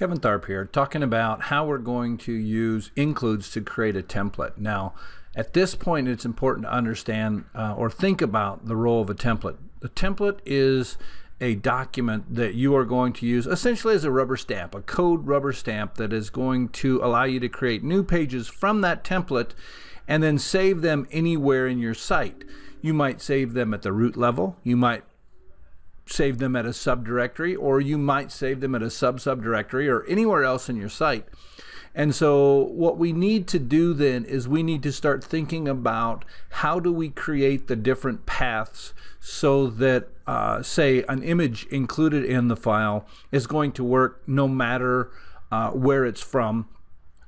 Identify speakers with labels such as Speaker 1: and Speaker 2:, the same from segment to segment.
Speaker 1: Kevin Tharp here, talking about how we're going to use includes to create a template. Now, at this point, it's important to understand uh, or think about the role of a template. The template is a document that you are going to use essentially as a rubber stamp, a code rubber stamp that is going to allow you to create new pages from that template and then save them anywhere in your site. You might save them at the root level. You might save them at a subdirectory, or you might save them at a sub-subdirectory or anywhere else in your site. And so what we need to do then is we need to start thinking about how do we create the different paths so that, uh, say, an image included in the file is going to work no matter uh, where it's from.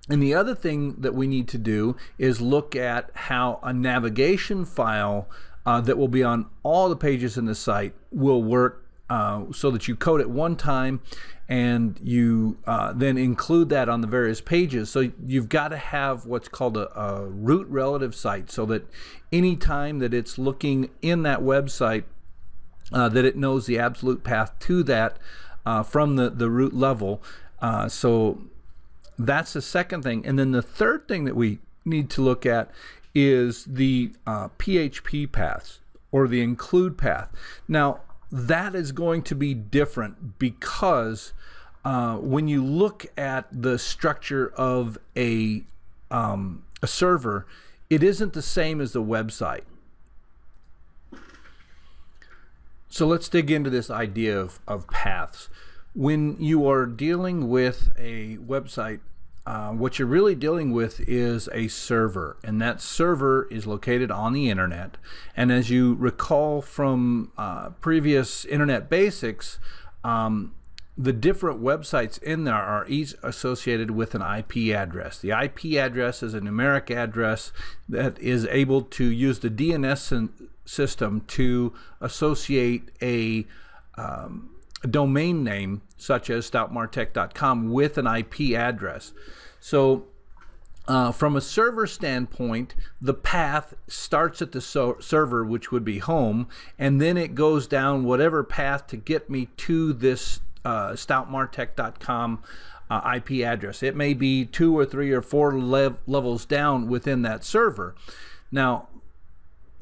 Speaker 1: And the other thing that we need to do is look at how a navigation file uh, that will be on all the pages in the site will work uh, so that you code it one time and you uh, then include that on the various pages. So you've got to have what's called a, a root relative site so that any time that it's looking in that website uh, that it knows the absolute path to that uh, from the, the root level. Uh, so that's the second thing. And then the third thing that we need to look at is the uh, PHP paths or the include path. Now, that is going to be different because uh, when you look at the structure of a, um, a server, it isn't the same as the website. So let's dig into this idea of, of paths. When you are dealing with a website, uh, what you're really dealing with is a server, and that server is located on the internet. And as you recall from uh, previous internet basics, um, the different websites in there are each associated with an IP address. The IP address is a numeric address that is able to use the DNS system to associate a um, a domain name such as stoutmartech.com with an IP address. So uh, from a server standpoint, the path starts at the so server, which would be home, and then it goes down whatever path to get me to this uh, stoutmartech.com uh, IP address. It may be two or three or four lev levels down within that server. Now,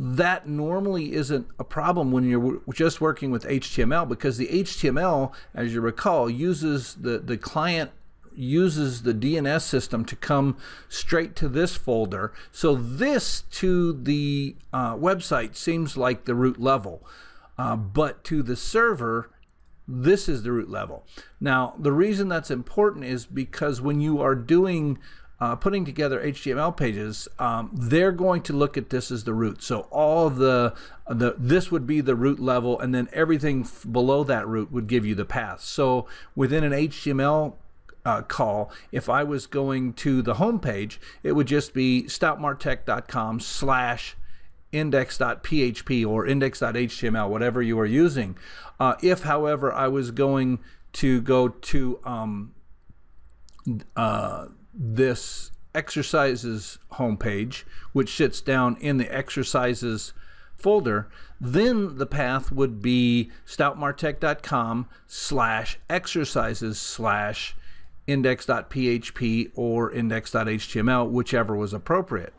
Speaker 1: that normally isn't a problem when you're just working with HTML because the HTML, as you recall, uses the, the client uses the DNS system to come straight to this folder. So this to the uh, website seems like the root level, uh, but to the server, this is the root level. Now, the reason that's important is because when you are doing uh, putting together HTML pages, um, they're going to look at this as the root. So all of the, the this would be the root level, and then everything below that root would give you the path. So within an HTML uh, call, if I was going to the home page, it would just be stoutmartech.com slash index.php or index.html, whatever you are using. Uh, if, however, I was going to go to um, uh, this exercises homepage, which sits down in the exercises folder, then the path would be stoutmartech.com slash exercises slash index.php or index.html, whichever was appropriate.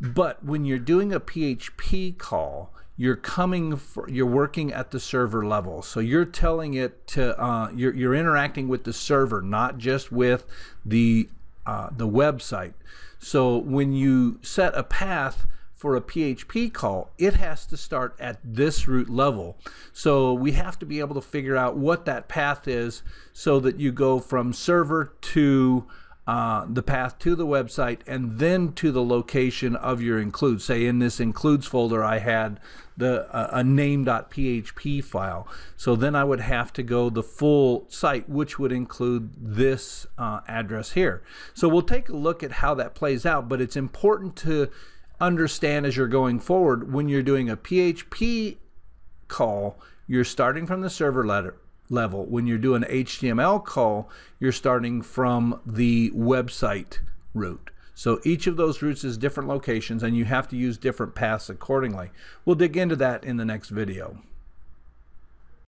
Speaker 1: But when you're doing a PHP call, you're coming for, you're working at the server level so you're telling it to uh, you're, you're interacting with the server not just with the uh, the website. So when you set a path for a PHP call, it has to start at this root level. So we have to be able to figure out what that path is so that you go from server to uh, the path to the website and then to the location of your include. Say in this includes folder, I had the uh, a name.php file. So then I would have to go the full site, which would include this uh, address here. So we'll take a look at how that plays out, but it's important to understand as you're going forward when you're doing a PHP call, you're starting from the server letter, level. When you're doing HTML call, you're starting from the website root. So each of those routes is different locations and you have to use different paths accordingly. We'll dig into that in the next video.